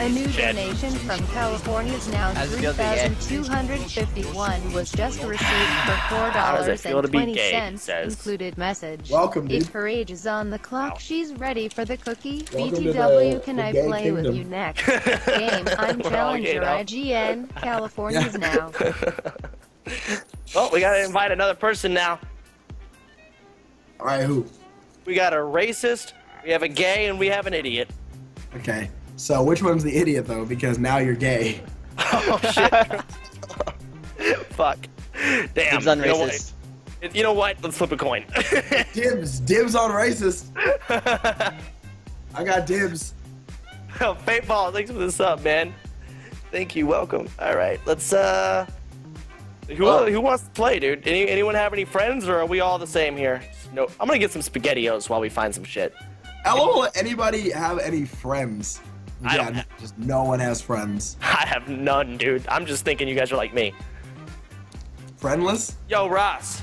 A new Shit. donation from California's now How's it feel to be gay? 3,251 was just received for How does it feel gay, he $4.20, says. included message. Welcome, dude. If her age is on the clock, she's ready for the cookie. Welcome BTW, the- can the I gay play with you next? Game, I'm We're all Challenger, gay. IGN, California's now. Well, we gotta invite another person now. All right, who? We got a racist, we have a gay, and we have an idiot. Okay. So which one's the idiot though? Because now you're gay. Oh shit. Fuck. Damn. Dibs on you, know what? racist. you know what? Let's flip a coin. Dibs. Dibs on racist. I got dibs. oh, Paintball, thanks for this up, man. Thank you. Welcome. All right, let's uh. Who, Oh. who wants to play, dude? Any, anyone have any friends, or are we all the same here? No, I'm gonna get some spaghettios while we find some shit. LOL, anybody have any friends? I yeah, don't just no one has friends. I have none, dude. I'm just thinking you guys are like me. Friendless? Yo, Ross.